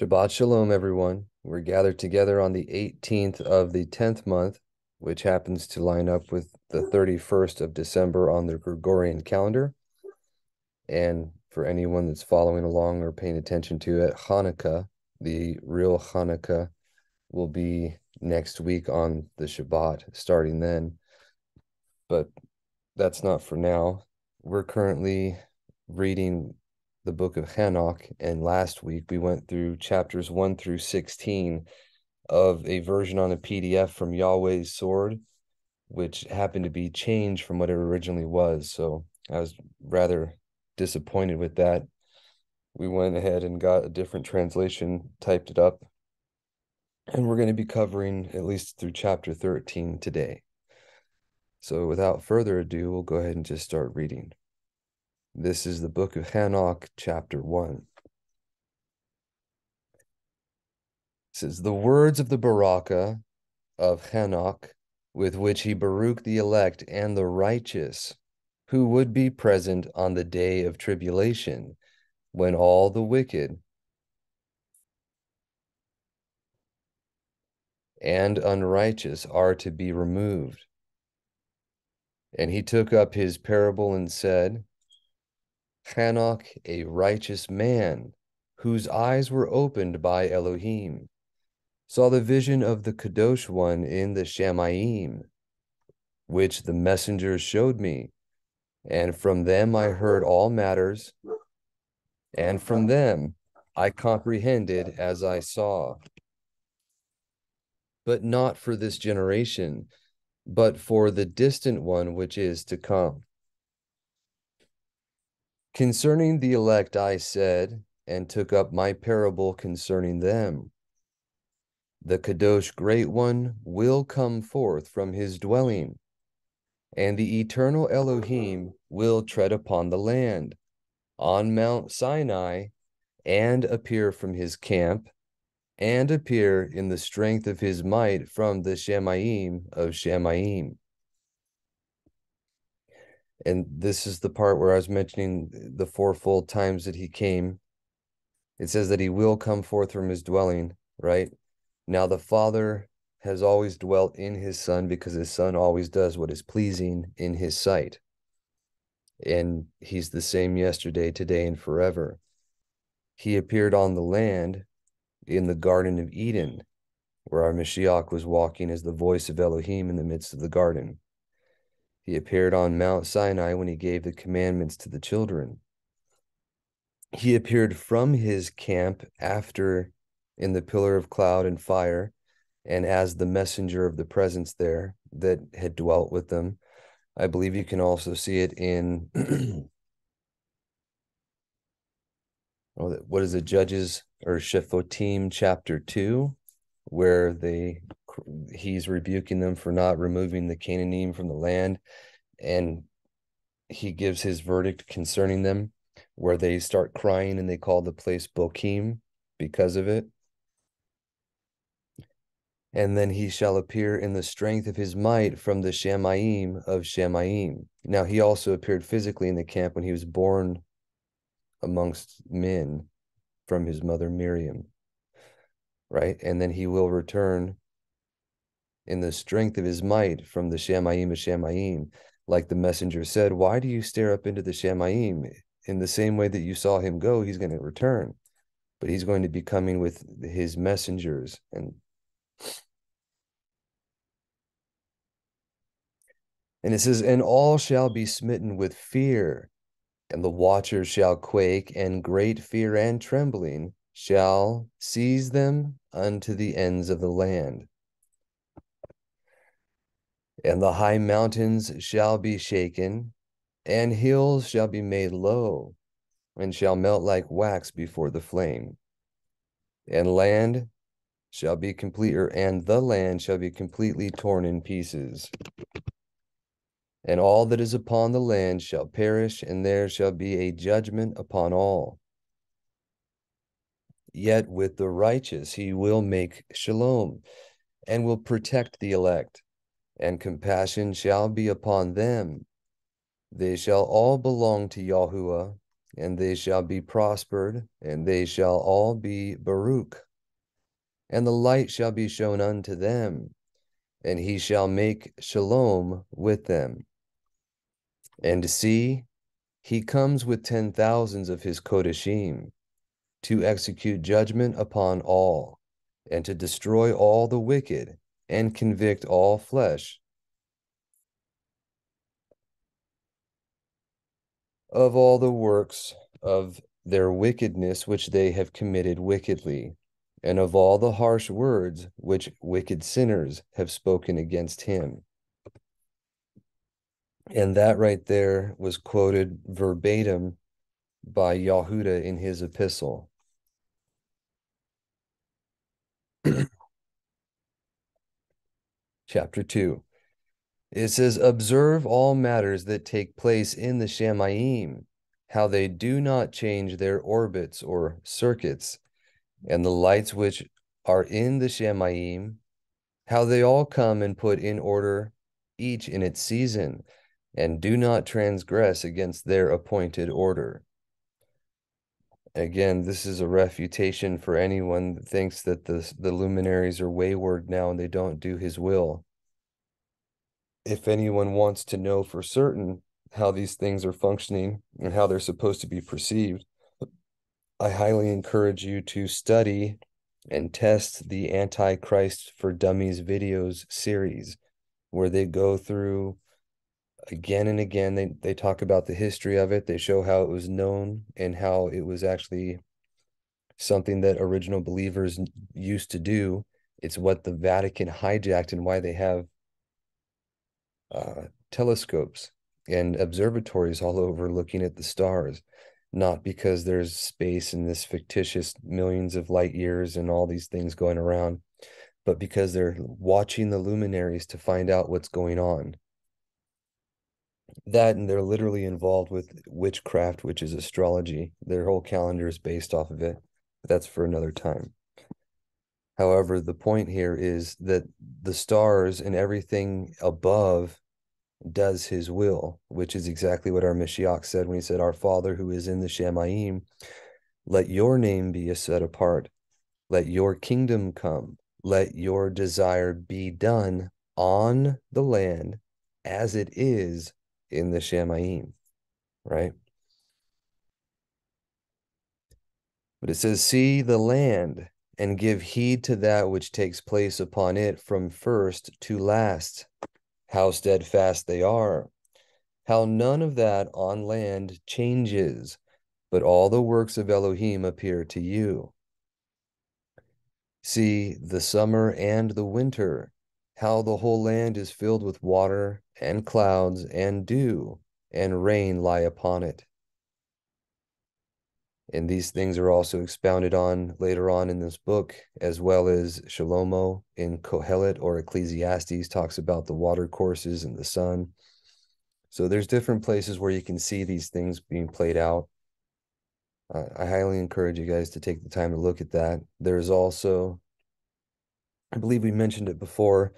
Shabbat Shalom, everyone. We're gathered together on the 18th of the 10th month, which happens to line up with the 31st of December on the Gregorian calendar. And for anyone that's following along or paying attention to it, Hanukkah, the real Hanukkah, will be next week on the Shabbat, starting then. But that's not for now. We're currently reading the book of Enoch, and last week we went through chapters 1 through 16 of a version on a PDF from Yahweh's Sword, which happened to be changed from what it originally was. So I was rather disappointed with that. We went ahead and got a different translation, typed it up, and we're going to be covering at least through chapter 13 today. So without further ado, we'll go ahead and just start reading. This is the book of Enoch, chapter 1. It says, The words of the Baraka of Enoch, with which he Baruch the elect and the righteous, who would be present on the day of tribulation, when all the wicked and unrighteous are to be removed. And he took up his parable and said, Chanok, a righteous man, whose eyes were opened by Elohim, saw the vision of the Kadosh one in the Shamayim, which the messengers showed me, and from them I heard all matters, and from them I comprehended as I saw. But not for this generation, but for the distant one which is to come. Concerning the elect, I said, and took up my parable concerning them. The Kadosh Great One will come forth from his dwelling, and the eternal Elohim will tread upon the land, on Mount Sinai, and appear from his camp, and appear in the strength of his might from the Shemaim of Shemaim and this is the part where I was mentioning the fourfold times that he came. It says that he will come forth from his dwelling, right? Now the Father has always dwelt in his Son because his Son always does what is pleasing in his sight. And he's the same yesterday, today, and forever. He appeared on the land in the Garden of Eden, where our Mashiach was walking as the voice of Elohim in the midst of the garden. He appeared on Mount Sinai when he gave the commandments to the children. He appeared from his camp after in the pillar of cloud and fire, and as the messenger of the presence there that had dwelt with them. I believe you can also see it in oh, what is it, Judges or Shephotim chapter two, where they he's rebuking them for not removing the Canaanim from the land, and he gives his verdict concerning them, where they start crying and they call the place Bochim because of it. And then he shall appear in the strength of his might from the Shemaim of Shemaim. Now he also appeared physically in the camp when he was born amongst men from his mother Miriam. Right? And then he will return in the strength of his might from the Shemaim of Shemaim. Like the messenger said, why do you stare up into the Shemaim? In the same way that you saw him go, he's going to return. But he's going to be coming with his messengers and And it says, And all shall be smitten with fear, and the watchers shall quake, and great fear and trembling shall seize them unto the ends of the land and the high mountains shall be shaken, and hills shall be made low, and shall melt like wax before the flame. And land shall be complete, or and the land shall be completely torn in pieces. And all that is upon the land shall perish, and there shall be a judgment upon all. Yet with the righteous he will make shalom, and will protect the elect and compassion shall be upon them. They shall all belong to Yahuwah, and they shall be prospered, and they shall all be Baruch. And the light shall be shown unto them, and he shall make shalom with them. And see, he comes with ten thousands of his Kodashim to execute judgment upon all, and to destroy all the wicked, and convict all flesh of all the works of their wickedness which they have committed wickedly, and of all the harsh words which wicked sinners have spoken against him. And that right there was quoted verbatim by Yahuda in his epistle. Chapter 2. It says, Observe all matters that take place in the Shamayim, how they do not change their orbits or circuits, and the lights which are in the Shamayim, how they all come and put in order each in its season, and do not transgress against their appointed order. Again, this is a refutation for anyone that thinks that the, the luminaries are wayward now and they don't do his will. If anyone wants to know for certain how these things are functioning and how they're supposed to be perceived, I highly encourage you to study and test the Antichrist for Dummies videos series, where they go through again and again. They, they talk about the history of it, they show how it was known and how it was actually something that original believers used to do. It's what the Vatican hijacked and why they have uh, telescopes and observatories all over looking at the stars, not because there's space in this fictitious millions of light years and all these things going around, but because they're watching the luminaries to find out what's going on. That and they're literally involved with witchcraft, which is astrology. Their whole calendar is based off of it. But that's for another time. However, the point here is that the stars and everything above does his will, which is exactly what our Mashiach said when he said, Our Father who is in the Shamayim, let your name be set apart. Let your kingdom come. Let your desire be done on the land as it is in the Shamayim, right? But it says, See the land and give heed to that which takes place upon it from first to last, how steadfast they are, how none of that on land changes, but all the works of Elohim appear to you. See the summer and the winter, how the whole land is filled with water and clouds and dew, and rain lie upon it. And these things are also expounded on later on in this book, as well as Shalomo in Kohelet or Ecclesiastes talks about the water courses and the sun. So there's different places where you can see these things being played out. Uh, I highly encourage you guys to take the time to look at that. There's also, I believe we mentioned it before,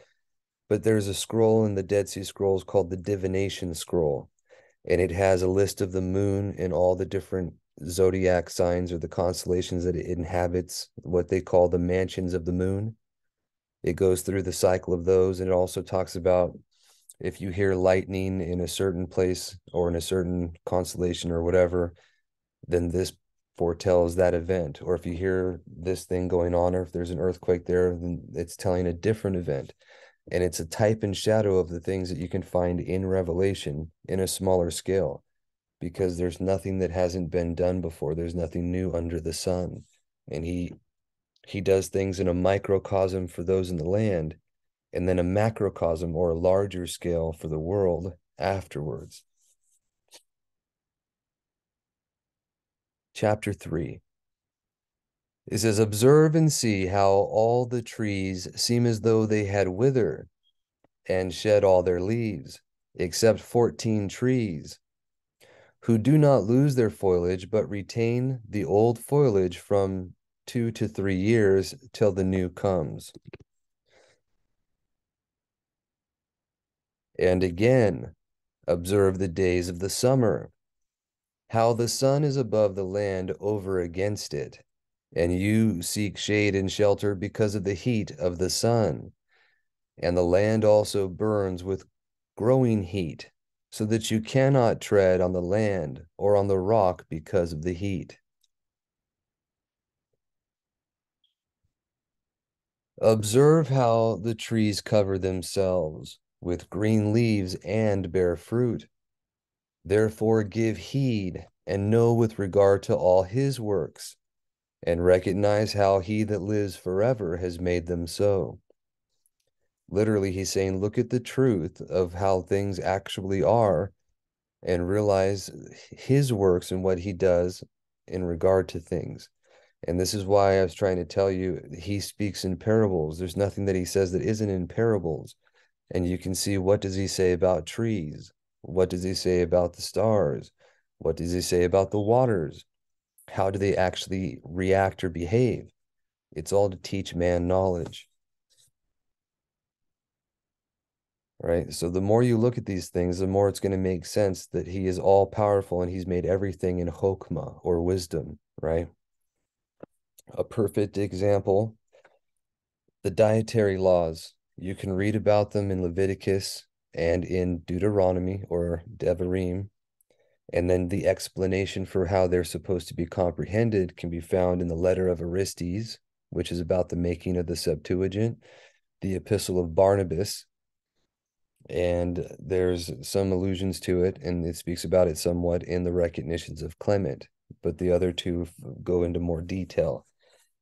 but there's a scroll in the Dead Sea Scrolls called the Divination Scroll, and it has a list of the moon and all the different zodiac signs or the constellations that it inhabits, what they call the mansions of the moon. It goes through the cycle of those, and it also talks about if you hear lightning in a certain place or in a certain constellation or whatever, then this foretells that event. Or if you hear this thing going on, or if there's an earthquake there, then it's telling a different event. And it's a type and shadow of the things that you can find in Revelation in a smaller scale because there's nothing that hasn't been done before. There's nothing new under the sun. And he he does things in a microcosm for those in the land and then a macrocosm or a larger scale for the world afterwards. Chapter 3 It says, Observe and see how all the trees seem as though they had withered and shed all their leaves, except 14 trees who do not lose their foliage, but retain the old foliage from two to three years till the new comes. And again, observe the days of the summer, how the sun is above the land over against it, and you seek shade and shelter because of the heat of the sun. And the land also burns with growing heat, so that you cannot tread on the land or on the rock because of the heat. Observe how the trees cover themselves with green leaves and bear fruit. Therefore, give heed and know with regard to all his works, and recognize how he that lives forever has made them so. Literally, he's saying, look at the truth of how things actually are and realize his works and what he does in regard to things. And this is why I was trying to tell you, he speaks in parables. There's nothing that he says that isn't in parables. And you can see what does he say about trees? What does he say about the stars? What does he say about the waters? How do they actually react or behave? It's all to teach man knowledge. Right. So the more you look at these things, the more it's going to make sense that he is all powerful and he's made everything in chokmah or wisdom, right? a perfect example the dietary laws. You can read about them in Leviticus and in Deuteronomy or Devarim. And then the explanation for how they're supposed to be comprehended can be found in the letter of Aristeas, which is about the making of the Septuagint, the epistle of Barnabas. And there's some allusions to it, and it speaks about it somewhat in the recognitions of Clement, but the other two go into more detail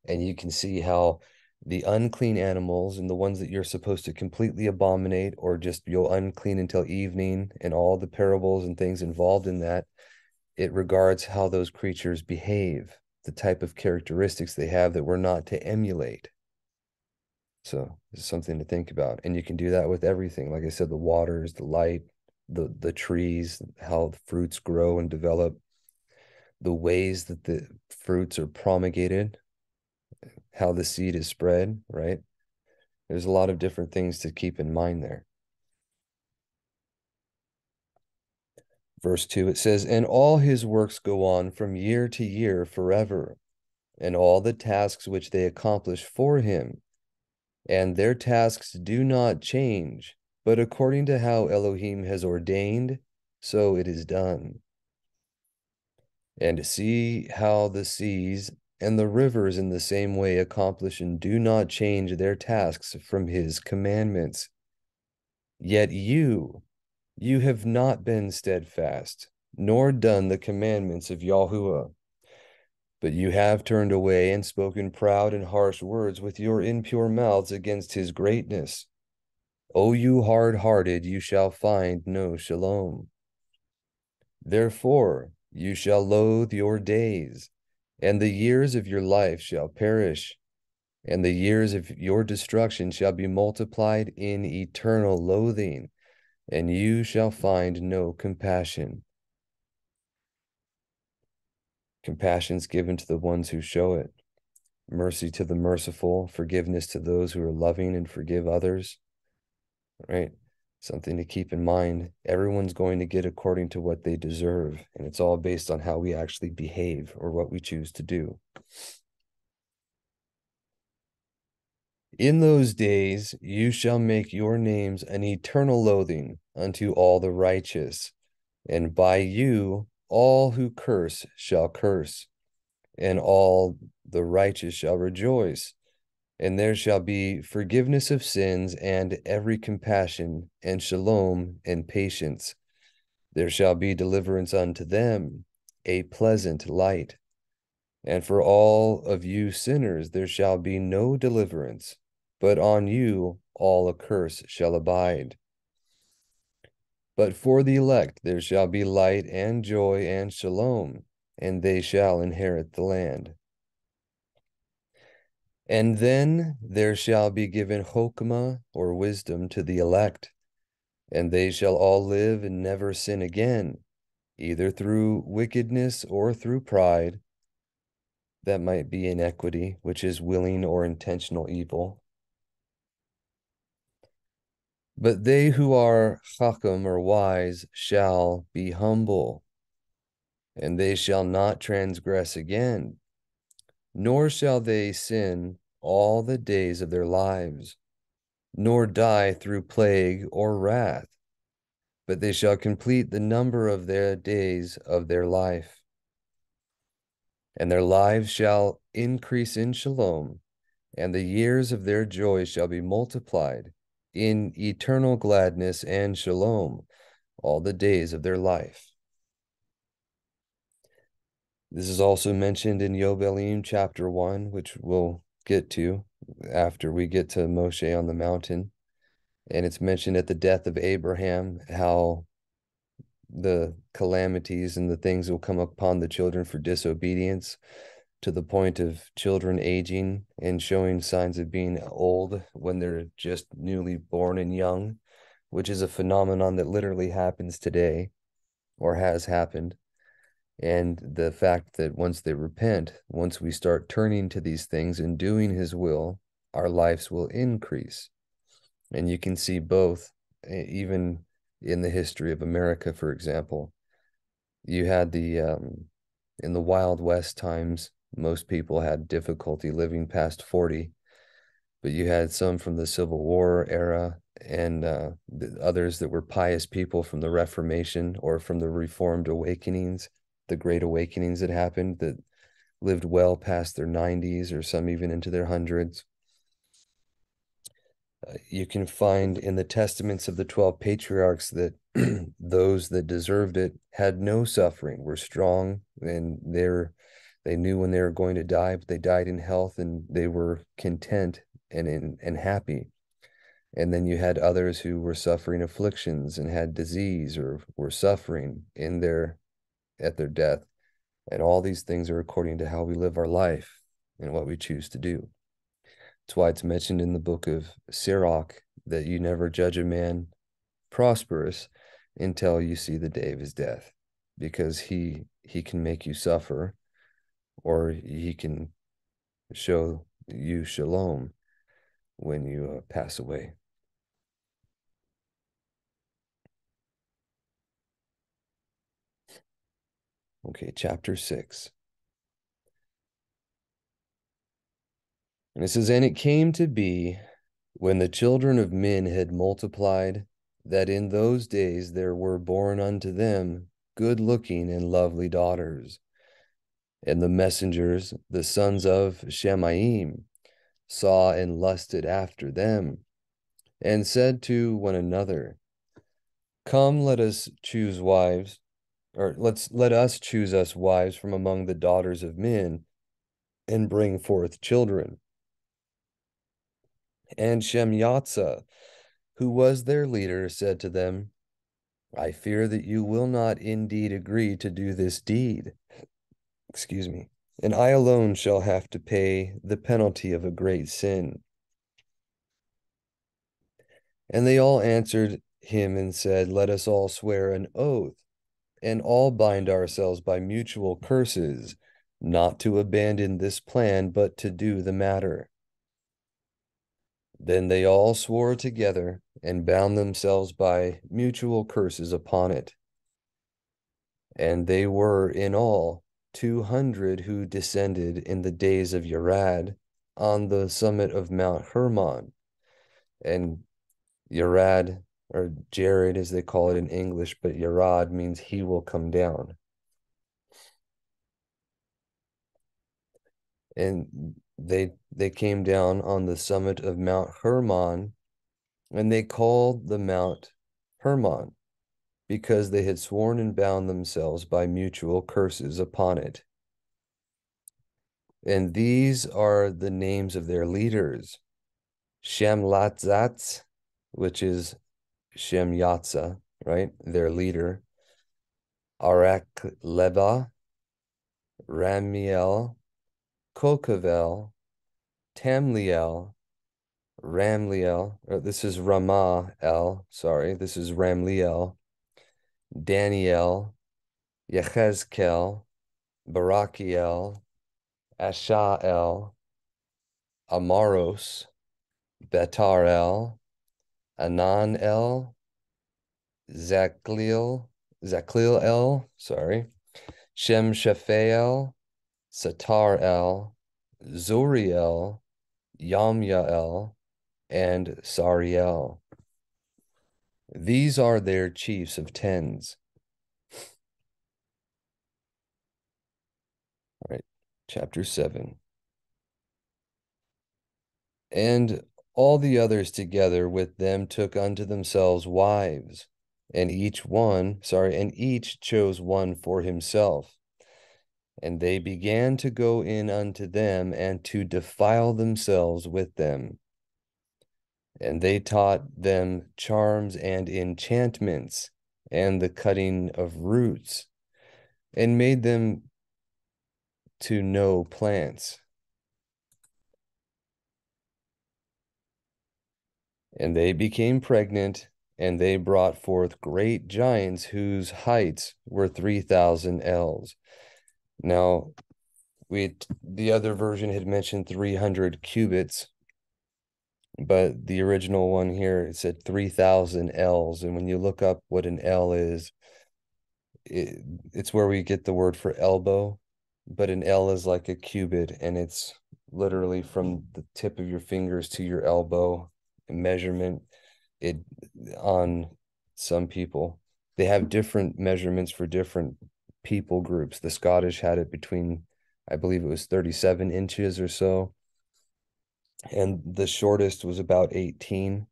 and you can see how the unclean animals and the ones that you're supposed to completely abominate or just you'll unclean until evening and all the parables and things involved in that it regards how those creatures behave the type of characteristics they have that we're not to emulate. So it's something to think about and you can do that with everything. Like i said the waters the light the the trees how the fruits grow and develop the ways that the fruits are promulgated how the seed is spread, right? There's a lot of different things to keep in mind there. Verse 2, it says, And all his works go on from year to year forever, and all the tasks which they accomplish for him, and their tasks do not change, but according to how Elohim has ordained, so it is done. And to see how the seas and the rivers in the same way accomplish and do not change their tasks from his commandments. Yet you, you have not been steadfast, nor done the commandments of Yahuwah. But you have turned away and spoken proud and harsh words with your impure mouths against his greatness. O you hard hearted, you shall find no shalom. Therefore, you shall loathe your days and the years of your life shall perish, and the years of your destruction shall be multiplied in eternal loathing, and you shall find no compassion. Compassion is given to the ones who show it. Mercy to the merciful, forgiveness to those who are loving and forgive others. Right? Something to keep in mind. Everyone's going to get according to what they deserve, and it's all based on how we actually behave or what we choose to do. In those days you shall make your names an eternal loathing unto all the righteous, and by you all who curse shall curse, and all the righteous shall rejoice and there shall be forgiveness of sins and every compassion and shalom and patience. There shall be deliverance unto them, a pleasant light. And for all of you sinners there shall be no deliverance, but on you all a curse shall abide. But for the elect there shall be light and joy and shalom, and they shall inherit the land. And then there shall be given chokmah or wisdom to the elect, and they shall all live and never sin again, either through wickedness or through pride. That might be inequity, which is willing or intentional evil. But they who are chacham or wise shall be humble. and they shall not transgress again, nor shall they sin all the days of their lives, nor die through plague or wrath, but they shall complete the number of their days of their life. And their lives shall increase in shalom, and the years of their joy shall be multiplied in eternal gladness and shalom all the days of their life. This is also mentioned in Yobelim chapter 1, which we'll get to after we get to Moshe on the mountain. And it's mentioned at the death of Abraham how the calamities and the things will come upon the children for disobedience to the point of children aging and showing signs of being old when they're just newly born and young, which is a phenomenon that literally happens today or has happened and the fact that once they repent, once we start turning to these things and doing His will, our lives will increase. And you can see both, even in the history of America, for example. You had the, um, in the Wild West times, most people had difficulty living past 40, but you had some from the Civil War era and uh, others that were pious people from the Reformation or from the Reformed awakenings the great awakenings that happened that lived well past their 90s or some even into their hundreds. Uh, you can find in the testaments of the 12 patriarchs that those that deserved it had no suffering, were strong, and they're they knew when they were going to die, but they died in health and they were content and in, and happy. And then you had others who were suffering afflictions and had disease or were suffering in their at their death. And all these things are according to how we live our life and what we choose to do. That's why it's mentioned in the book of Sirach that you never judge a man prosperous until you see the day of his death, because he he can make you suffer, or he can show you shalom when you uh, pass away. Okay, chapter 6. And it says, And it came to be when the children of men had multiplied, that in those days there were born unto them good looking and lovely daughters. And the messengers, the sons of Shemaim, saw and lusted after them, and said to one another, Come, let us choose wives or let's let us choose us wives from among the daughters of men and bring forth children. And Shemyatsa, who was their leader, said to them, I fear that you will not indeed agree to do this deed. Excuse me. And I alone shall have to pay the penalty of a great sin. And they all answered him and said, Let us all swear an oath and all bind ourselves by mutual curses, not to abandon this plan, but to do the matter. Then they all swore together and bound themselves by mutual curses upon it. And they were in all two hundred who descended in the days of Urad on the summit of Mount Hermon. And Yared or Jared as they call it in English, but Yarad means he will come down. And they they came down on the summit of Mount Hermon, and they called the Mount Hermon because they had sworn and bound themselves by mutual curses upon it. And these are the names of their leaders Shamlatzatz, which is Shem Yatza, right? Their leader. Arak Leba, Ramiel, Kokavel, Tamliel, Ramliel, or this is Ramah El, sorry, this is Ramliel, Daniel, Yechezkel, Barakiel, Ashael, Amaros, Betarel, Anan El, Zachleel, Zachleel El, sorry, Shemshaphael, Satar El, Zuriel, Yamyael, and Sariel. These are their chiefs of tens. All right, chapter 7. And all the others together with them took unto themselves wives, and each one, sorry, and each chose one for himself. And they began to go in unto them and to defile themselves with them. And they taught them charms and enchantments and the cutting of roots, and made them to know plants. And they became pregnant, and they brought forth great giants whose heights were 3,000 ells. Now, we the other version had mentioned 300 cubits, but the original one here it said 3,000 ells. And when you look up what an ell is, it, it's where we get the word for elbow, but an ell is like a cubit, and it's literally from the tip of your fingers to your elbow measurement it on some people. They have different measurements for different people groups. The scottish had it between i believe it was 37 inches or so. And the shortest was about 18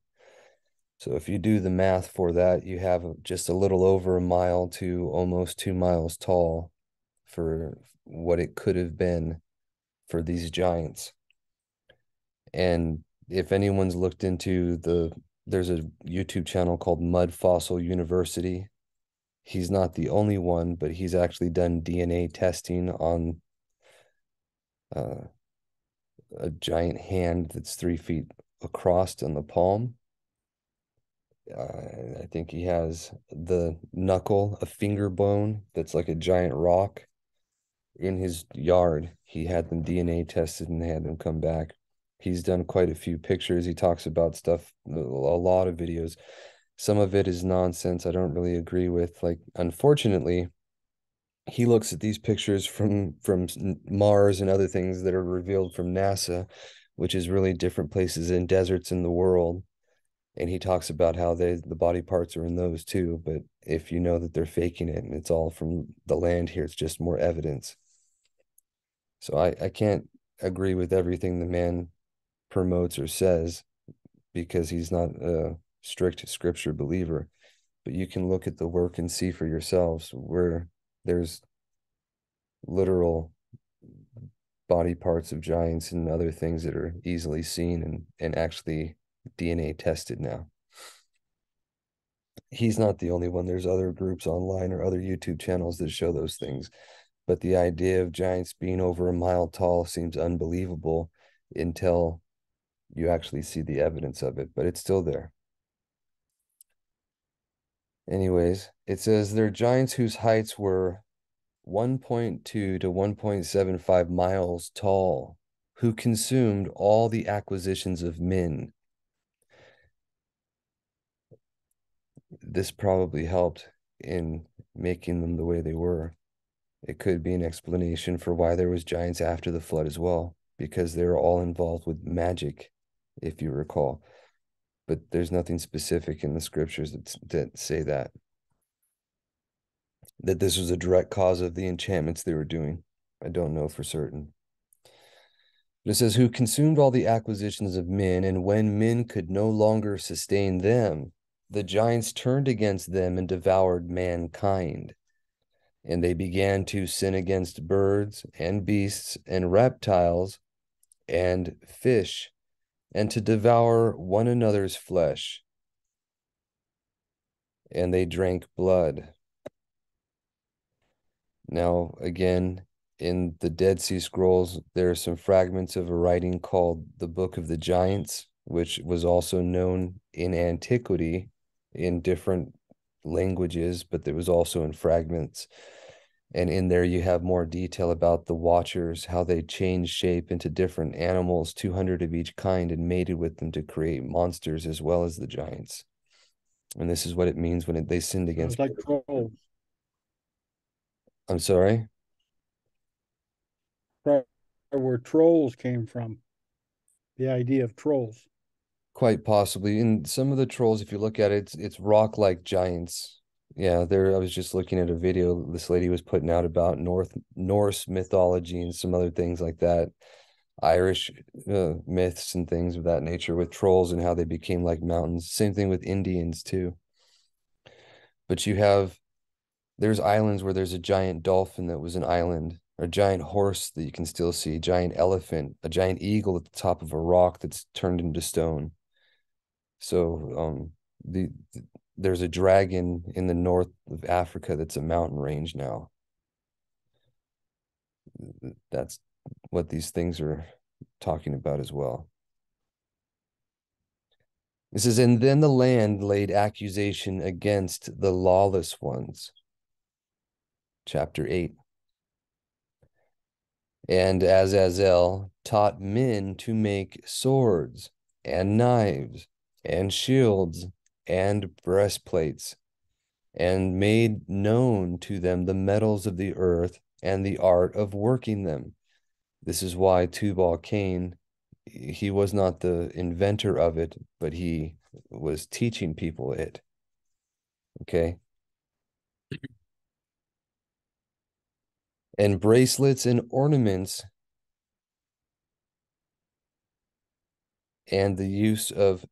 so if you do the math for that you have just a little over a mile to almost two miles tall for what it could have been for these giants. And if anyone's looked into the there's a YouTube channel called Mud Fossil University. He's not the only one, but he's actually done DNA testing on uh, a giant hand that's three feet across in the palm. Uh, I think he has the knuckle, a finger bone that's like a giant rock in his yard. He had them DNA tested and had them come back he's done quite a few pictures. He talks about stuff, a lot of videos. Some of it is nonsense. I don't really agree with. Like, unfortunately, he looks at these pictures from from Mars and other things that are revealed from NASA, which is really different places in deserts in the world. And he talks about how they the body parts are in those too. But if you know that they're faking it and it's all from the land here, it's just more evidence. So I, I can't agree with everything the man promotes or says because he's not a strict scripture believer but you can look at the work and see for yourselves where there's literal body parts of giants and other things that are easily seen and, and actually DNA tested now. He's not the only one. There's other groups online or other YouTube channels that show those things. But the idea of giants being over a mile tall seems unbelievable until you actually see the evidence of it, but it's still there. Anyways, it says they're giants whose heights were 1.2 to 1.75 miles tall, who consumed all the acquisitions of men. This probably helped in making them the way they were. It could be an explanation for why there was giants after the flood as well, because they were all involved with magic if you recall. But there's nothing specific in the scriptures that, that say that. That this was a direct cause of the enchantments they were doing. I don't know for certain. But it says, Who consumed all the acquisitions of men, and when men could no longer sustain them, the giants turned against them and devoured mankind. And they began to sin against birds and beasts and reptiles and fish and to devour one another's flesh. And they drank blood. Now, again, in the Dead Sea Scrolls, there are some fragments of a writing called the Book of the Giants, which was also known in antiquity in different languages, but there was also in fragments and in there you have more detail about the watchers how they changed shape into different animals 200 of each kind and mated with them to create monsters as well as the giants and this is what it means when it, they sinned against like trolls i'm sorry where trolls came from. The idea of trolls. Quite possibly. And some of the trolls, if you look at it, it's, it's rock-like giants. Yeah, there I was just looking at a video this lady was putting out about North Norse mythology and some other things like that. Irish uh, myths and things of that nature with trolls and how they became like mountains. Same thing with Indians too. But you have there's islands where there's a giant dolphin that was an island, a giant horse that you can still see, a giant elephant, a giant eagle at the top of a rock that's turned into stone. So um the, the there's a dragon in the north of Africa that's a mountain range now. That's what these things are talking about as well. This is, and then the land laid accusation against the lawless ones. Chapter 8. And Azazel taught men to make swords and knives and shields and breastplates, and made known to them the metals of the earth and the art of working them. This is why Tubal Cain, he was not the inventor of it, but he was teaching people it. Okay. And bracelets and ornaments and the use of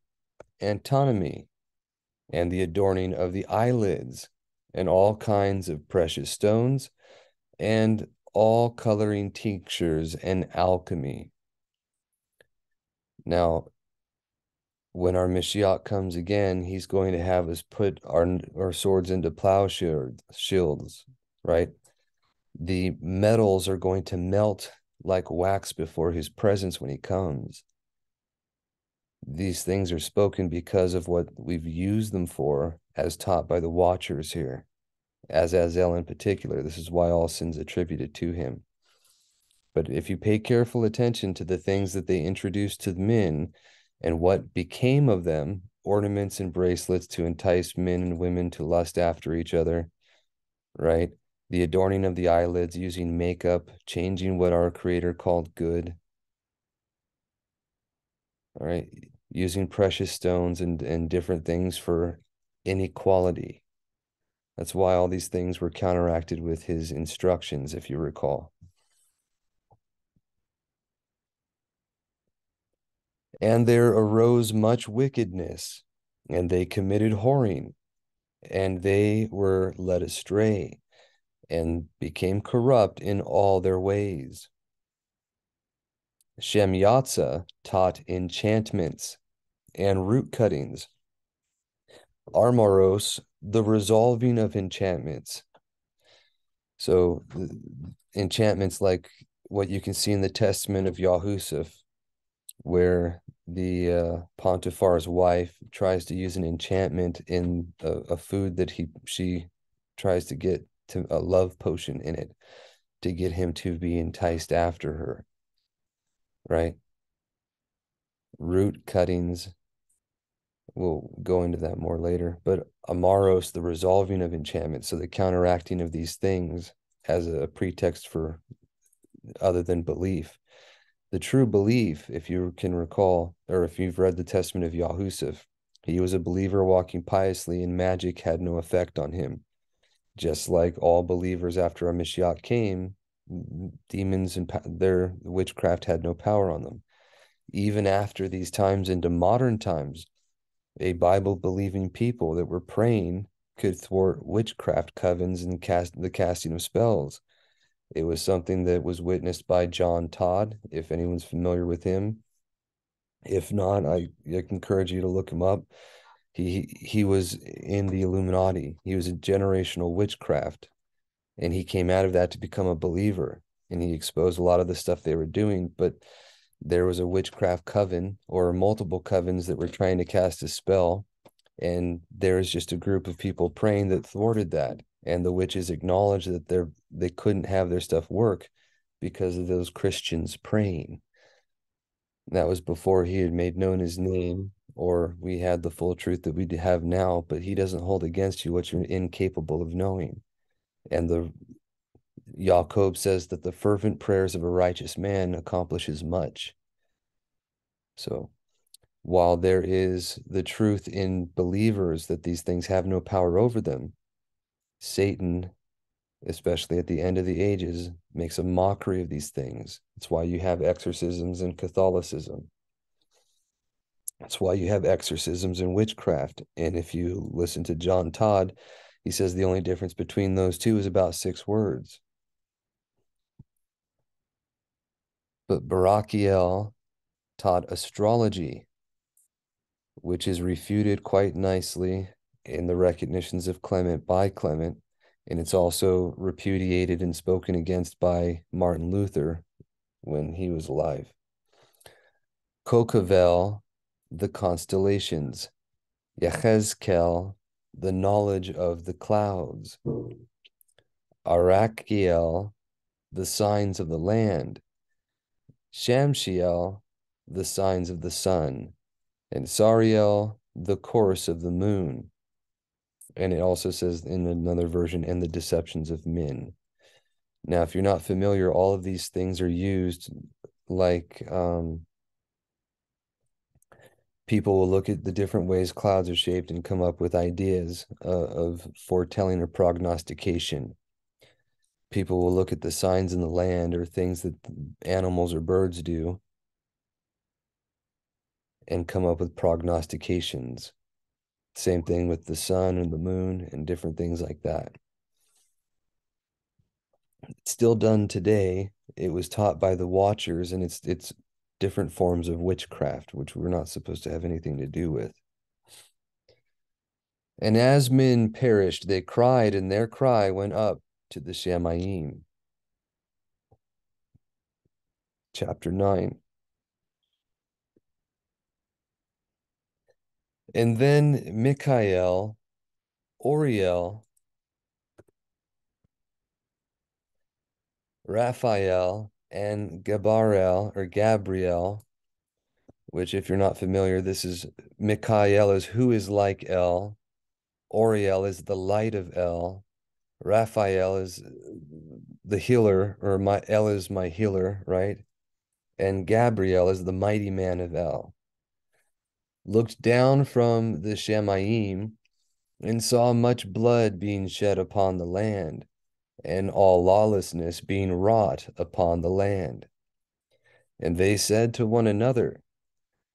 antimony and the adorning of the eyelids and all kinds of precious stones and all coloring tinctures and alchemy. Now, when our Mashiach comes again, he's going to have us put our, our swords into plowshares, shields, right? The metals are going to melt like wax before his presence when he comes these things are spoken because of what we've used them for as taught by the watchers here as azazel in particular. This is why all sins attributed to him. But if you pay careful attention to the things that they introduced to the men and what became of them ornaments and bracelets to entice men and women to lust after each other right? The adorning of the eyelids using makeup changing what our creator called good. All right using precious stones and, and different things for inequality. That's why all these things were counteracted with his instructions, if you recall. And there arose much wickedness, and they committed whoring, and they were led astray, and became corrupt in all their ways. Shemyatzah taught enchantments and root cuttings. Armaros, the resolving of enchantments. So enchantments like what you can see in the testament of Yahusuf, where the uh, Potiphar's wife tries to use an enchantment in a, a food that he she tries to get to a love potion in it to get him to be enticed after her right? Root cuttings. We'll go into that more later. But Amaros, the resolving of enchantment, so the counteracting of these things as a pretext for other than belief. The true belief, if you can recall, or if you've read the testament of Yahusuf, he was a believer walking piously, and magic had no effect on him. Just like all believers after a Mashiach came, demons and their witchcraft had no power on them. Even after these times into modern times, a Bible believing people that were praying could thwart witchcraft covens and cast the casting of spells. It was something that was witnessed by John Todd, if anyone's familiar with him. If not, I, I encourage you to look him up. He he was in the Illuminati. He was a generational witchcraft and he came out of that to become a believer and he exposed a lot of the stuff they were doing but there was a witchcraft coven or multiple covens that were trying to cast a spell and there was just a group of people praying that thwarted that and the witches acknowledged that they they couldn't have their stuff work because of those christians praying. That was before he had made known his name or we had the full truth that we have now but he doesn't hold against you what you're incapable of knowing and the Jacob says that the fervent prayers of a righteous man accomplishes much. So while there is the truth in believers that these things have no power over them, Satan, especially at the end of the ages, makes a mockery of these things. That's why you have exorcisms in Catholicism. That's why you have exorcisms in witchcraft. And if you listen to John Todd, he says the only difference between those two is about six words. But Barakiel taught astrology, which is refuted quite nicely in the recognitions of Clement by Clement. And it's also repudiated and spoken against by Martin Luther when he was alive. Kokavel, the constellations. Yechezkel, the knowledge of the clouds. Arakiel, the signs of the land. Shamshiel, the signs of the sun. And Sariel, the course of the moon. And it also says in another version, and the deceptions of men. Now, if you're not familiar, all of these things are used like um, people will look at the different ways clouds are shaped and come up with ideas uh, of foretelling or prognostication. People will look at the signs in the land or things that animals or birds do and come up with prognostications. Same thing with the sun and the moon and different things like that. It's still done today. It was taught by the watchers and it's it's different forms of witchcraft, which we're not supposed to have anything to do with. And as men perished, they cried, and their cry went up to the Shamayim. Chapter 9. And then Michael, Oriel, Raphael, and Gabarel or Gabriel, which if you're not familiar, this is Michael is who is like El, Oriel is the light of El, Raphael is the healer, or my El is my healer, right? And Gabriel is the mighty man of El. Looked down from the Shamayim and saw much blood being shed upon the land and all lawlessness being wrought upon the land. And they said to one another,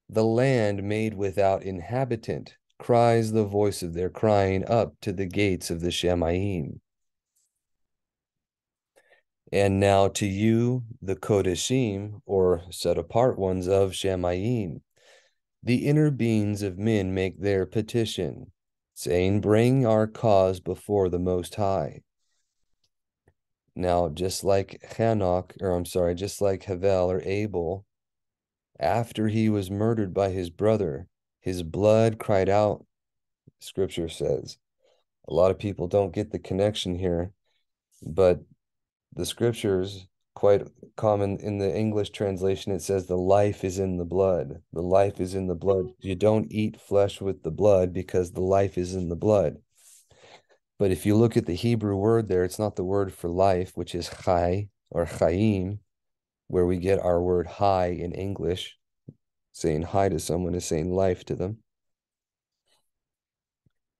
The land made without inhabitant cries the voice of their crying up to the gates of the Shamayim. And now to you, the Kodeshim, or set apart ones of Shamayim, the inner beings of men make their petition, saying, Bring our cause before the Most High. Now, just like Chanok, or I'm sorry, just like Havel or Abel, after he was murdered by his brother, his blood cried out, scripture says. A lot of people don't get the connection here, but the scriptures, quite common in the English translation, it says the life is in the blood. The life is in the blood. Mm-hmm. You don't eat flesh with the blood because the life is in the blood. But if you look at the Hebrew word there, it's not the word for life, which is chai or chaim, where we get our word hi in English. Saying hi to someone is saying life to them.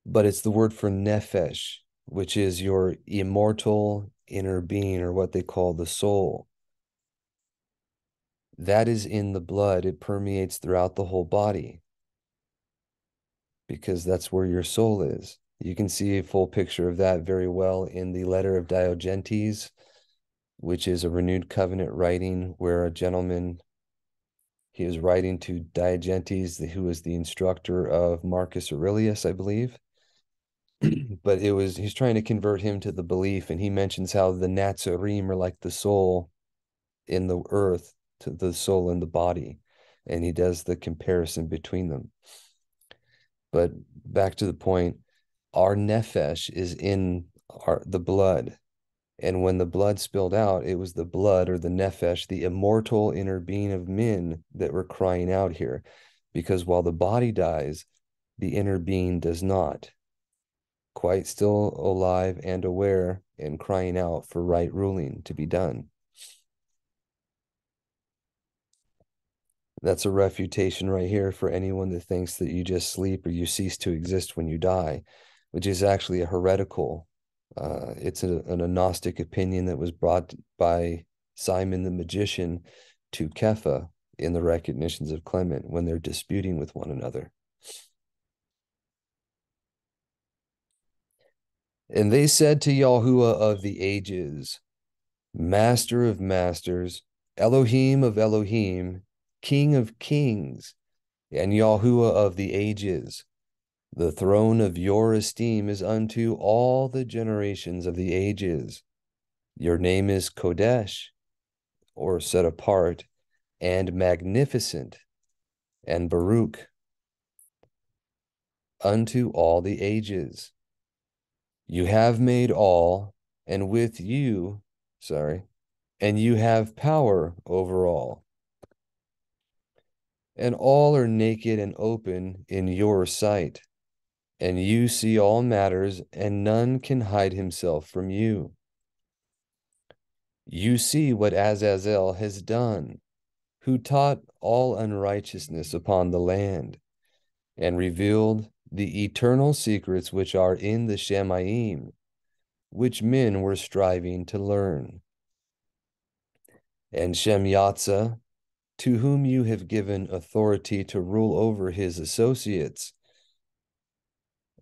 But it's the word for nefesh, which is your immortal inner being, or what they call the soul. That is in the blood. It permeates throughout the whole body because that's where your soul is. You can see a full picture of that very well in the letter of Diognetus, which is a renewed covenant writing where a gentleman he is writing to Diognetus, who was the instructor of Marcus Aurelius, I believe. but it was he's trying to convert him to the belief, and he mentions how the Natsarim are like the soul in the earth to the soul in the body, and he does the comparison between them. But back to the point, our nefesh is in our the blood. And when the blood spilled out, it was the blood or the nefesh, the immortal inner being of men that were crying out here. Because while the body dies, the inner being does not. quite still alive and aware and crying out for right ruling to be done. That's a refutation right here for anyone that thinks that you just sleep or you cease to exist when you die, which is actually a heretical. Uh, it's a, an agnostic opinion that was brought by Simon the magician to Kepha in the recognitions of Clement when they're disputing with one another. And they said to Yahuwah of the ages, Master of masters, Elohim of Elohim, King of kings, and Yahuwah of the ages, the throne of your esteem is unto all the generations of the ages. Your name is Kodesh, or set apart, and magnificent, and Baruch, unto all the ages. You have made all, and with you, sorry, and you have power over all. And all are naked and open in your sight, and you see all matters, and none can hide himself from you. You see what Azazel has done, who taught all unrighteousness upon the land, and revealed the eternal secrets which are in the Shemaim, which men were striving to learn. And Shemyatza, to whom you have given authority to rule over his associates,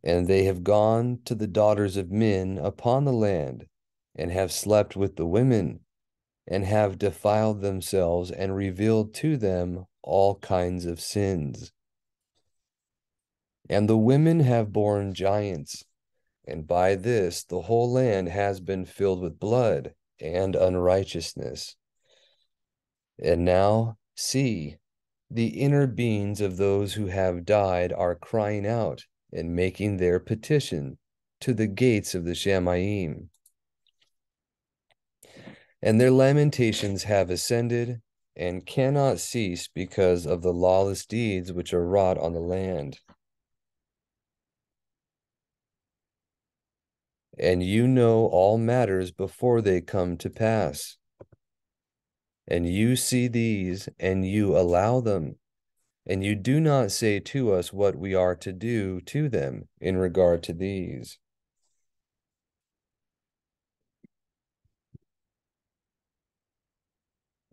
and they have gone to the daughters of men upon the land, and have slept with the women, and have defiled themselves, and revealed to them all kinds of sins. And the women have borne giants, and by this the whole land has been filled with blood and unrighteousness. And now, see, the inner beings of those who have died are crying out and making their petition to the gates of the Shamayim. And their lamentations have ascended and cannot cease because of the lawless deeds which are wrought on the land. and you know all matters before they come to pass. And you see these, and you allow them, and you do not say to us what we are to do to them in regard to these.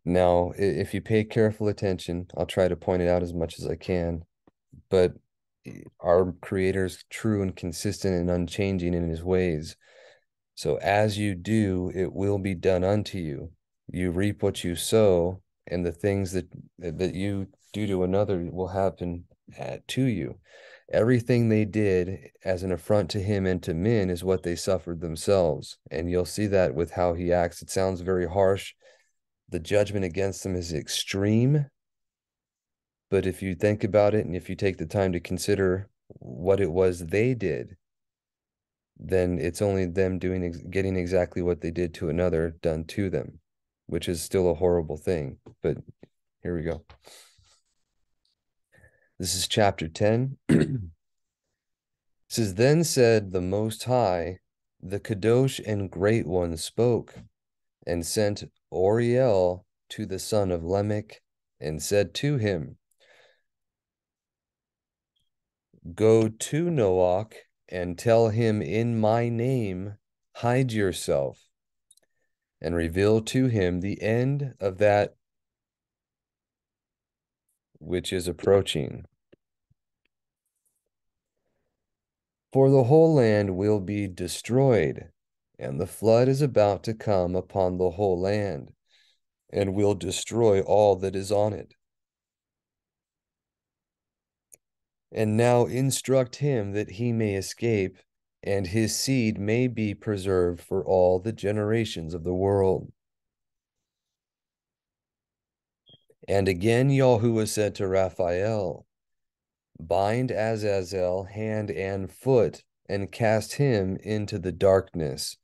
Now, if you pay careful attention, I'll try to point it out as much as I can, but our creator is true and consistent and unchanging in his ways. So as you do, it will be done unto you. You reap what you sow, and the things that that you do to another will happen at, to you. Everything they did as an affront to him and to men is what they suffered themselves. And you'll see that with how he acts. It sounds very harsh. The judgment against them is extreme, but if you think about it and if you take the time to consider what it was they did, then it's only them doing getting exactly what they did to another done to them, which is still a horrible thing. But here we go. This is chapter 10. it says, Then said the Most High, the Kadosh and Great One spoke and sent Oriel to the son of Lamech and said to him, Go to Noach and tell him in my name, hide yourself, and reveal to him the end of that which is approaching. For the whole land will be destroyed, and the flood is about to come upon the whole land, and will destroy all that is on it. And now instruct him that he may escape, and his seed may be preserved for all the generations of the world. And again Yahuwah said to Raphael, Bind Azazel hand and foot, and cast him into the darkness,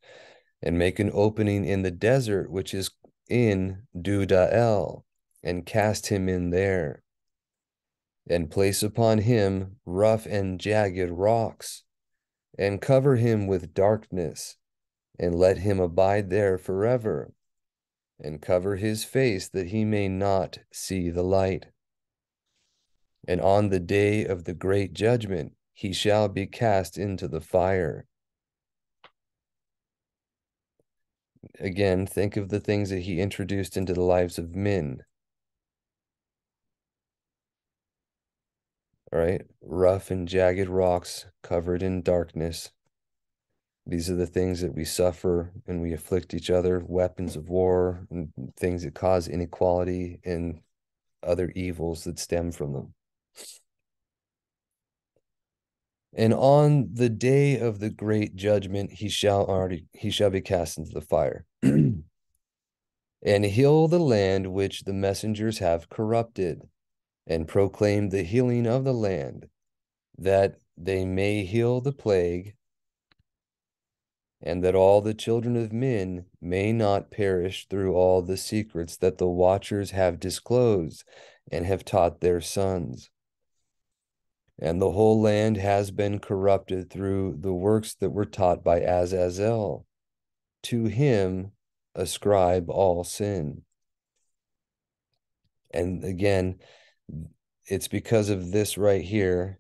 and make an opening in the desert which is in Dudael, and cast him in there and place upon him rough and jagged rocks, and cover him with darkness, and let him abide there forever, and cover his face that he may not see the light. And on the day of the great judgment, he shall be cast into the fire. Again, think of the things that he introduced into the lives of men. All right, rough and jagged rocks covered in darkness. These are the things that we suffer and we afflict each other, weapons of war, and things that cause inequality and other evils that stem from them. And on the day of the great judgment, he shall already he shall be cast into the fire. and heal the land which the messengers have corrupted, and proclaim the healing of the land, that they may heal the plague, and that all the children of men may not perish through all the secrets that the watchers have disclosed and have taught their sons and the whole land has been corrupted through the works that were taught by Azazel. To him ascribe all sin. And again, it's because of this right here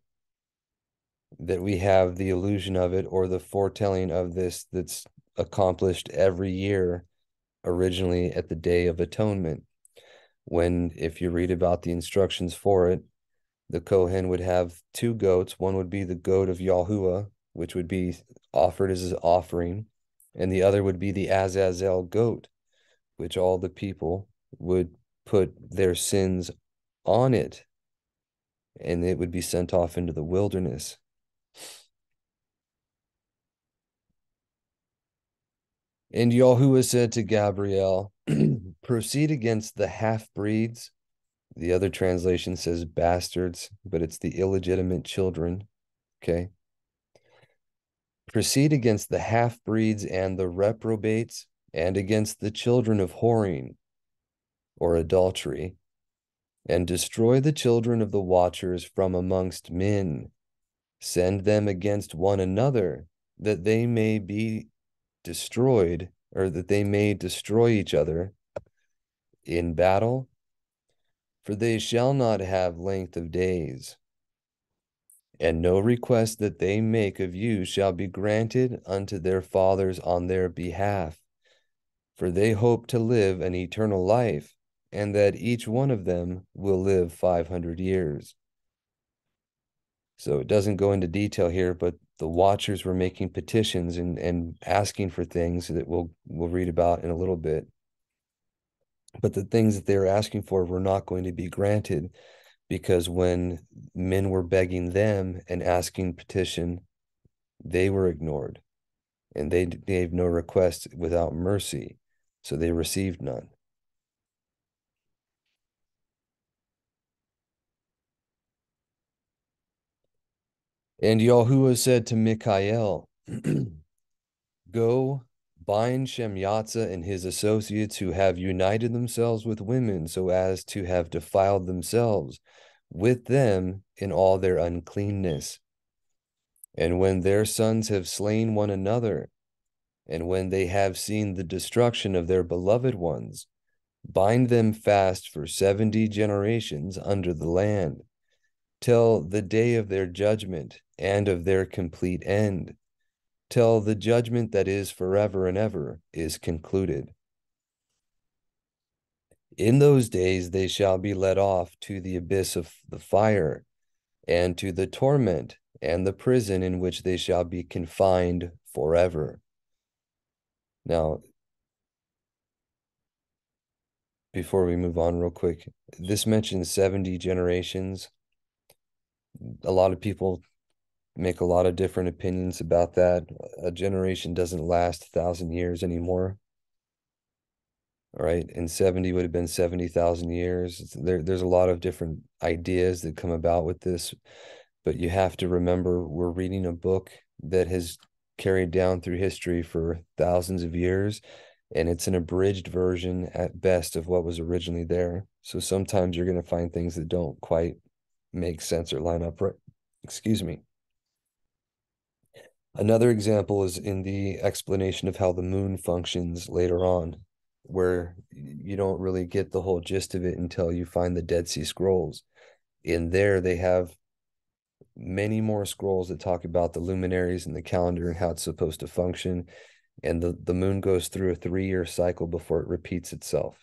that we have the illusion of it or the foretelling of this that's accomplished every year originally at the Day of Atonement. When, if you read about the instructions for it, the Kohen would have two goats. One would be the goat of Yahuwah, which would be offered as his offering, and the other would be the Azazel goat, which all the people would put their sins on it, and it would be sent off into the wilderness. And Yahuwah said to Gabriel, Proceed against the half breeds the other translation says bastards, but it's the illegitimate children. Okay. Proceed against the half breeds and the reprobates, and against the children of whoring or adultery, and destroy the children of the watchers from amongst men. Send them against one another, that they may be destroyed, or that they may destroy each other in battle for they shall not have length of days. And no request that they make of you shall be granted unto their fathers on their behalf, for they hope to live an eternal life, and that each one of them will live 500 years. So it doesn't go into detail here, but the watchers were making petitions and, and asking for things that we'll we'll read about in a little bit. But the things that they were asking for were not going to be granted because when men were begging them and asking petition they were ignored. And they gave no request without mercy. So they received none and Yahuwah said to Michael, Go bind Shemyatza and his associates who have united themselves with women so as to have defiled themselves with them in all their uncleanness. And when their sons have slain one another, and when they have seen the destruction of their beloved ones, bind them fast for seventy generations under the land, till the day of their judgment and of their complete end till the judgment that is forever and ever is concluded. In those days they shall be led off to the abyss of the fire, and to the torment and the prison in which they shall be confined forever. Now, before we move on, real quick, this mentions 70 generations. A lot of people make a lot of different opinions about that. A generation doesn't last a thousand years anymore. All right. And 70 would have been 70,000 years. There, there's a lot of different ideas that come about with this, but you have to remember we're reading a book that has carried down through history for thousands of years. And it's an abridged version at best of what was originally there. So sometimes you're going to find things that don't quite make sense or line up right. Excuse me. Another example is in the explanation of how the moon functions later on, where you don't really get the whole gist of it until you find the Dead Sea Scrolls. In there, they have many more scrolls that talk about the luminaries and the calendar and how it's supposed to function. And the, the moon goes through a three year cycle before it repeats itself.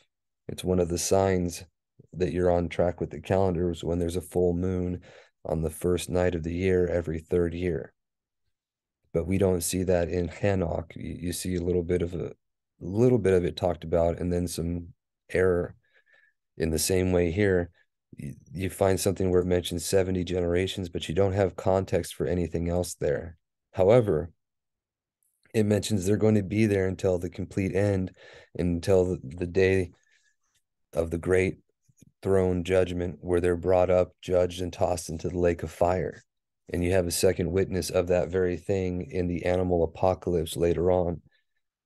It's one of the signs that you're on track with the calendar is when there's a full moon on the first night of the year every third year. But we don't see that in Chanok. You, you see a little bit of a little bit of it talked about and then some error in the same way here you, find something where it mentions 70 generations, but you don't have context for anything else there. However, it mentions they're going to be there until the complete end, until the, the day of the great throne judgment, where they're brought up, judged, and tossed into the lake of fire. And you have a second witness of that very thing in the animal apocalypse later on.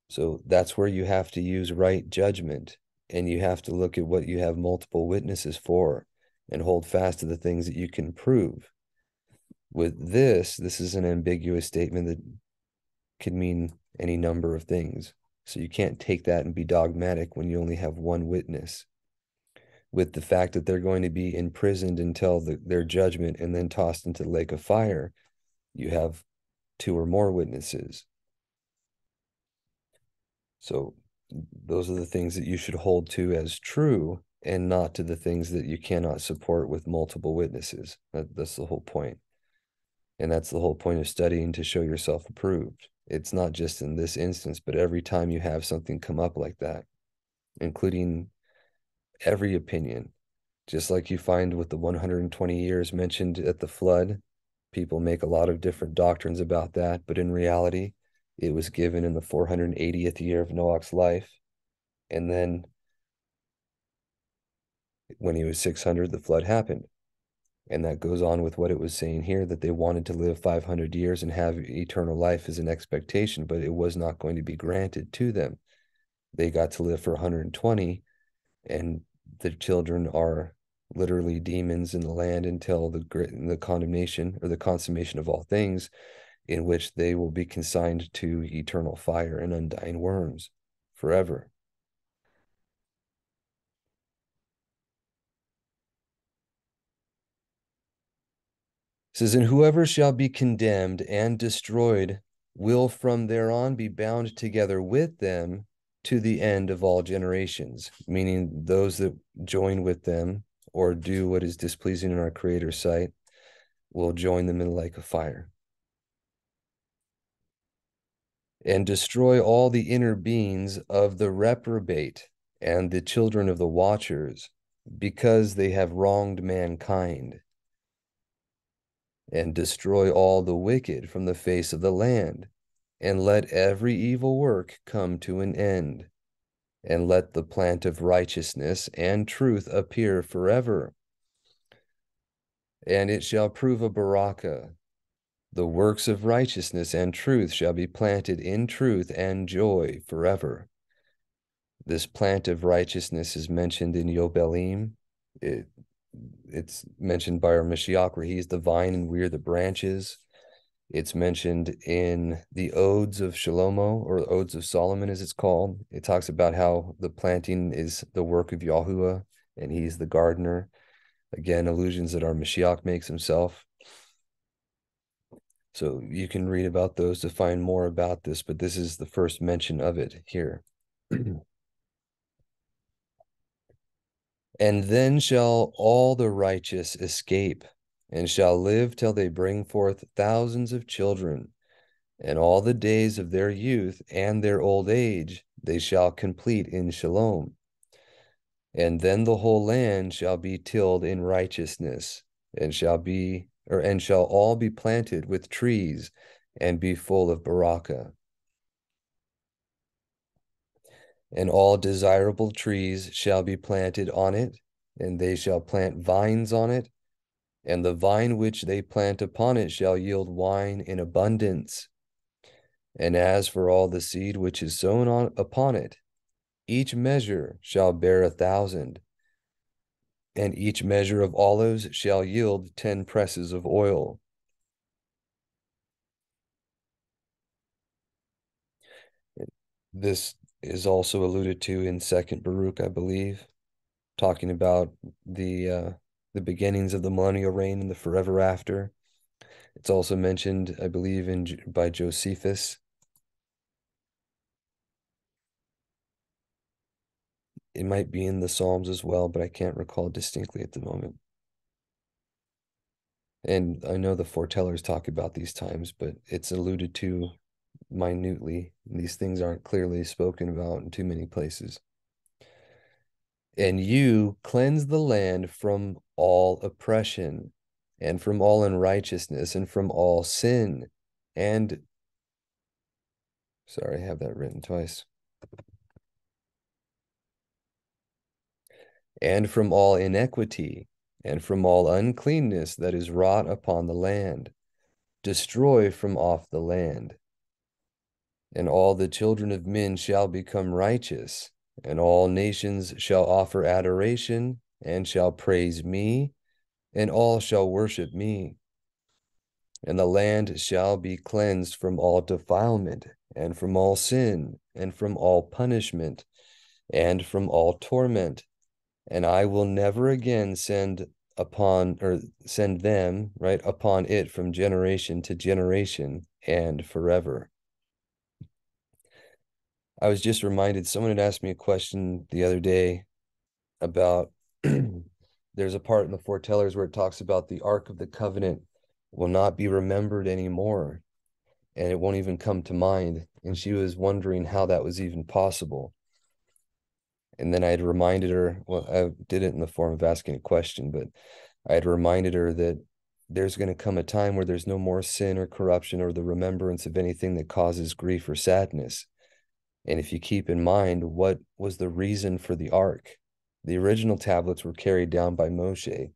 So that's where you have to use right judgment and you have to look at what you have multiple witnesses for and hold fast to the things that you can prove. With this, this is an ambiguous statement that could mean any number of things. So you can't take that and be dogmatic when you only have one witness. With the fact that they're going to be imprisoned until the, their judgment and then tossed into the lake of fire, you have two or more witnesses. So those are the things that you should hold to as true and not to the things that you cannot support with multiple witnesses. That, that's the whole point. And that's the whole point of studying to show yourself approved. It's not just in this instance, but every time you have something come up like that, including every opinion, just like you find with the 120 years mentioned at the flood, people make a lot of different doctrines about that, but in reality, it was given in the 480th year of Noah's life. And then when he was 600, the flood happened. And that goes on with what it was saying here that they wanted to live 500 years and have eternal life as an expectation, but it was not going to be granted to them. They got to live for 120, and the children are literally demons in the land until the the condemnation or the consummation of all things, in which they will be consigned to eternal fire and undying worms forever. says, And whoever shall be condemned and destroyed will from thereon be bound together with them to the end of all generations, meaning those that join with them or do what is displeasing in our Creator's sight will join them in the lake of fire. And destroy all the inner beings of the reprobate and the children of the watchers, because they have wronged mankind and destroy all the wicked from the face of the land, and let every evil work come to an end, and let the plant of righteousness and truth appear forever. And it shall prove a baraka. The works of righteousness and truth shall be planted in truth and joy forever. This plant of righteousness is mentioned in Yobelim. It it's mentioned by our Mashiach where he's the vine and we're the branches. It's mentioned in the Odes of Shalomo or Odes of Solomon, as it's called. It talks about how the planting is the work of Yahuwah and he's the gardener. Again, allusions that our Mashiach makes himself. So you can read about those to find more about this, but this is the first mention of it here. And then shall all the righteous escape, and shall live till they bring forth thousands of children, and all the days of their youth and their old age they shall complete in shalom. And then the whole land shall be tilled in righteousness, and shall be or and shall all be planted with trees and be full of baraka and all desirable trees shall be planted on it, and they shall plant vines on it, and the vine which they plant upon it shall yield wine in abundance. And as for all the seed which is sown on, upon it, each measure shall bear a thousand, and each measure of olives shall yield ten presses of oil. This is also alluded to in Second Baruch, I believe, talking about the uh, the beginnings of the millennial reign and the forever after. It's also mentioned, I believe, in by Josephus. It might be in the Psalms as well, but I can't recall distinctly at the moment. And I know the foretellers talk about these times, but it's alluded to minutely. These things aren't clearly spoken about in too many places. And you cleanse the land from all oppression and from all unrighteousness and from all sin. And sorry, I have that written twice. And from all iniquity and from all uncleanness that is wrought upon the land. Destroy from off the land. And all the children of men shall become righteous, and all nations shall offer adoration and shall praise me, and all shall worship me. And the land shall be cleansed from all defilement, and from all sin, and from all punishment, and from all torment. And I will never again send upon or send them right upon it from generation to generation and forever. I was just reminded someone had asked me a question the other day about there's a part in the foretellers where it talks about the ark of the covenant will not be remembered anymore and it won't even come to mind and she was wondering how that was even possible and then I had reminded her, well, I did it in the form of asking a question, but I had reminded her that there's going to come a time where there's no more sin or corruption or the remembrance of anything that causes grief or sadness. And if you keep in mind what was the reason for the ark, the original tablets were carried down by Moshe.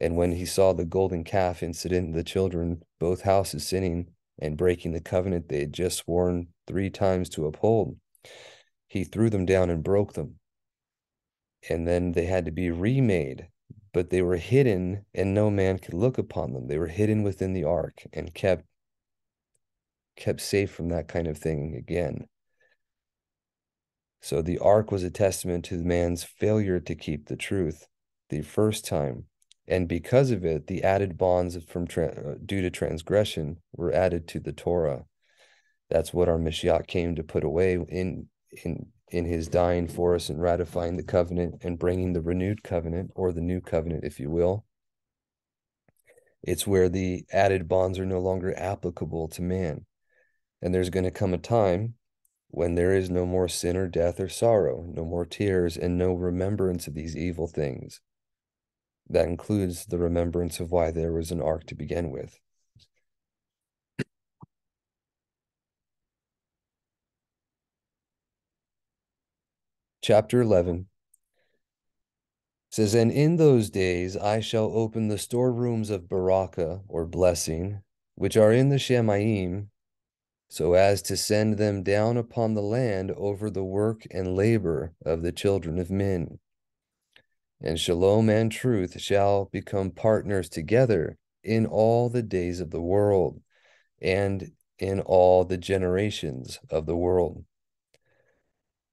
And when he saw the golden calf incident, the children, both houses sinning and breaking the covenant they had just sworn three times to uphold, he threw them down and broke them. And then they had to be remade but they were hidden and no man could look upon them. They were hidden within the ark and kept kept safe from that kind of thing again so the ark was a testament to man's failure to keep the truth the first time and because of it the added bonds from uh, due to transgression were added to the torah that's what our Mashiach came to put away in in in his dying for us and ratifying the covenant and bringing the renewed covenant or the new covenant, if you will. It's where the added bonds are no longer applicable to man. And there's going to come a time when there is no more sin or death or sorrow, no more tears, and no remembrance of these evil things. That includes the remembrance of why there was an ark to begin with. chapter 11 says, And in those days I shall open the storerooms of Baraka, or blessing, which are in the Shemaim, so as to send them down upon the land over the work and labor of the children of men. And shalom and truth shall become partners together in all the days of the world and in all the generations of the world.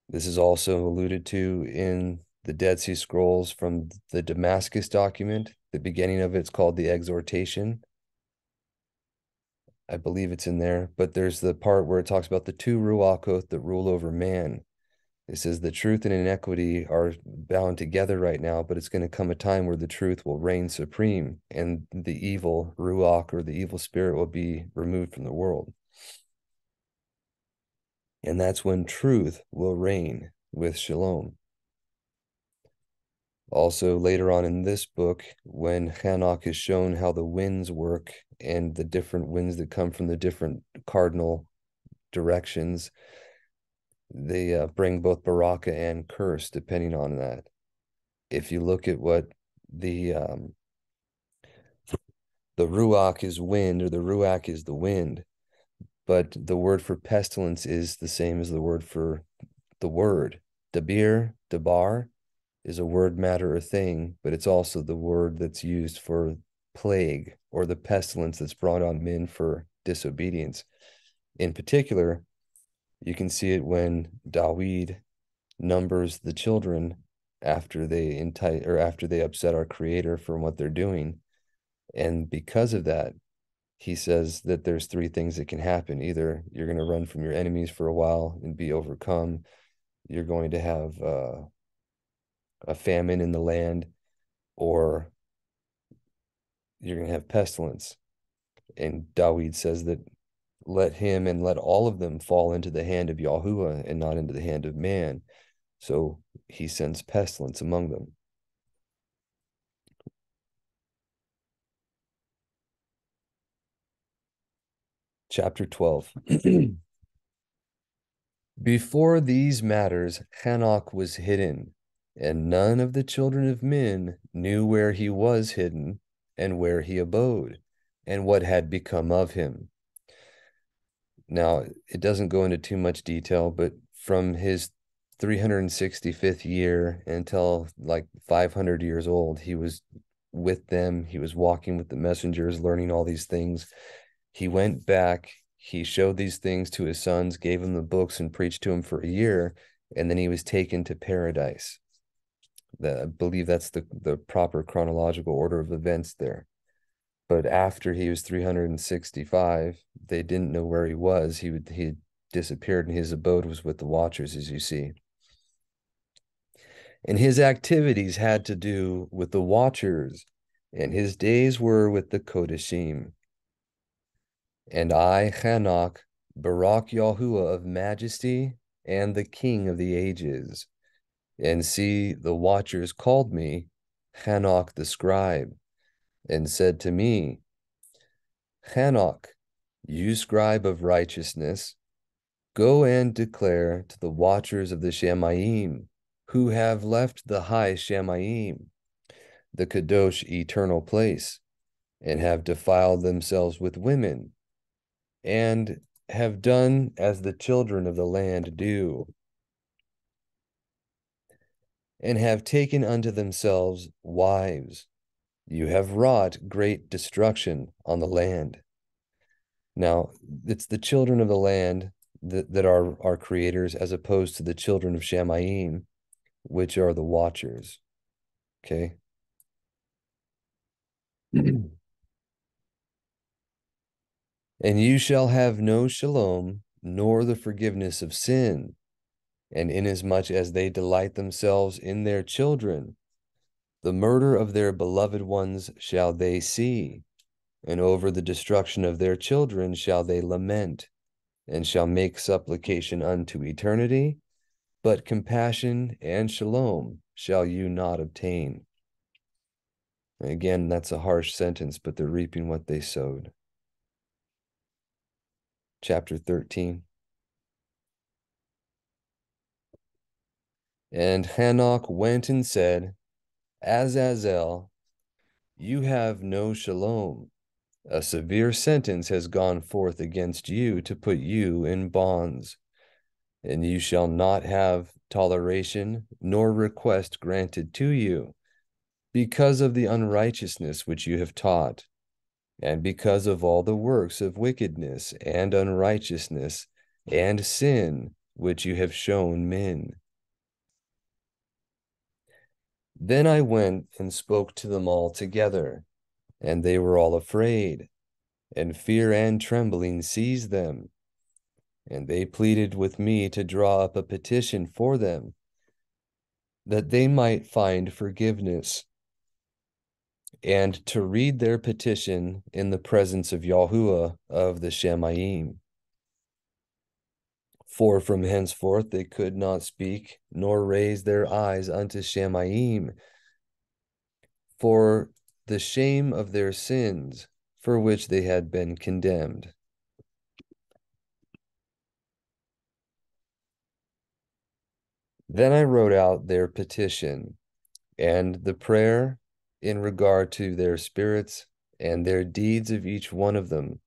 This is also alluded to in the Dead Sea Scrolls from the Damascus document. The beginning of it's called the Exhortation. I believe it's in there, but there's the part where it talks about the two Ruachoth that rule over man. It says the truth and inequity are bound together right now, but it's going to come a time where the truth will reign supreme and the evil Ruach or the evil spirit will be removed from the world. And that's when truth will reign with shalom. Also, later on in this book, when Chanok is shown how the winds work and the different winds that come from the different cardinal directions, they uh, bring both baraka and curse, depending on that. If you look at what the um, the ruach is wind, or the ruach is the wind, but the word for pestilence is the same as the word for the word. Dabir, dabar is a word, matter, or thing, but it's also the word that's used for plague or the pestilence that's brought on men for disobedience. In particular, You can see it when Dawid numbers the children after they entice or after they upset our creator from what they're doing. And because of that, he says that there's three things that can happen. Either you're going to run from your enemies for a while and be overcome, you're going to have uh, a famine in the land, or you're going to have pestilence. And Dawid says that let him and let all of them fall into the hand of Yahuwah and not into the hand of man. So he sends pestilence among them. Chapter 12. Before these matters, Chanok was hidden, and none of the children of men knew where he was hidden and where he abode and what had become of him. Now, it doesn't go into too much detail, but from his 365th year until like 500 years old, he was with them. He was walking with the messengers, learning all these things. He went back, he showed these things to his sons, gave them the books, and preached to him for a year. And then he was taken to paradise. The, I believe that's the, the proper chronological order of events there. But after he was 365, they didn't know where he was. He would he disappeared, and his abode was with the watchers, as you see. And his activities had to do with the watchers, and his days were with the Kodashim. And I, Chanok, Barak Yahuwah of majesty and the king of the ages. And see, the watchers called me Chanok the scribe, and said to me, Chanok, you scribe of righteousness, go and declare to the watchers of the Shamayim, who have left the high Shamayim, the Kadosh eternal place, and have defiled themselves with women, and have done as the children of the land do, and have taken unto themselves wives. You have wrought great destruction on the land. Now, it's the children of the land that, that are our creators, as opposed to the children of Shamayim, which are the watchers. Okay. and you shall have no shalom, nor the forgiveness of sin. And inasmuch as they delight themselves in their children, the murder of their beloved ones shall they see, and over the destruction of their children shall they lament, and shall make supplication unto eternity, but compassion and shalom shall you not obtain. Again, that's a harsh sentence, but they're reaping what they sowed. Chapter 13. And Chanok went and said, Azazel, you have no shalom. A severe sentence has gone forth against you to put you in bonds and you shall not have toleration nor request granted to you, because of the unrighteousness which you have taught, and because of all the works of wickedness and unrighteousness and sin which you have shown men. Then I went and spoke to them all together, and they were all afraid, and fear and trembling seized them and they pleaded with me to draw up a petition for them that they might find forgiveness and to read their petition in the presence of Yahuwah of the Shamayim. For from henceforth they could not speak nor raise their eyes unto Shamayim for the shame of their sins for which they had been condemned. Then I wrote out their petition and the prayer in regard to their spirits and their deeds of each one of them,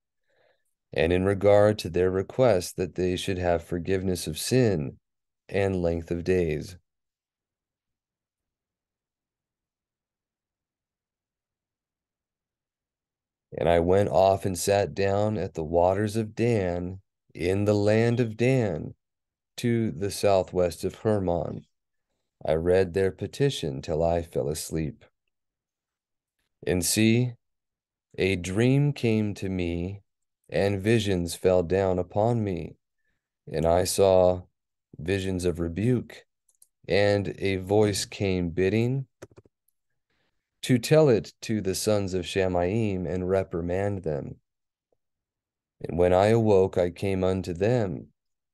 and in regard to their request that they should have forgiveness of sin and length of days. And I went off and sat down at the waters of Dan in the land of Dan to the southwest of Hermon. I read their petition till I fell asleep. And see, a dream came to me, and visions fell down upon me. And I saw visions of rebuke, and a voice came bidding to tell it to the sons of Shamayim and reprimand them. And when I awoke, I came unto them,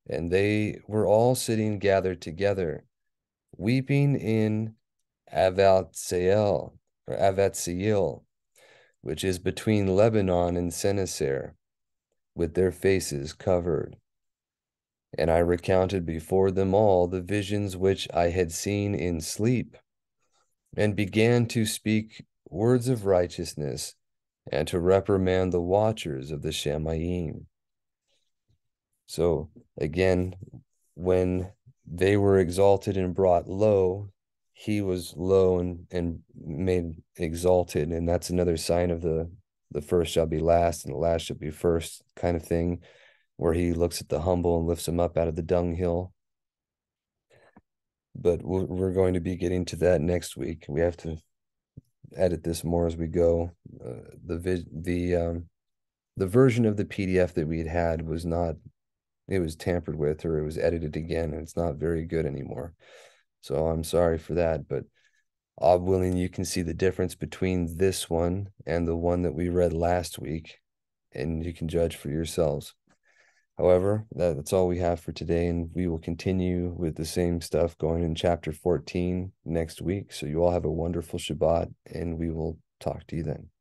and they were all sitting gathered together, weeping in Avatsael, or Avatziel, which is between Lebanon and Seneser, with their faces covered. And I recounted before them all the visions which I had seen in sleep, and began to speak words of righteousness and to reprimand the watchers of the Shamayim. So again, when they were exalted and brought low, he was low and, and made exalted. And that's another sign of the the first shall be last and the last shall be first kind of thing, where he looks at the humble and lifts him up out of the dunghill. But we're going to be getting to that next week. We have to edit this more as we go. Uh, the the um, the version of the PDF that we had had was not it was tampered with or it was edited again and it's not very good anymore. So I'm sorry for that, but I'm willing you can see the difference between this one and the one that we read last week and you can judge for yourselves. However, that, that's all we have for today, and we will continue with the same stuff going in chapter 14 next week. So you all have a wonderful Shabbat, and we will talk to you then.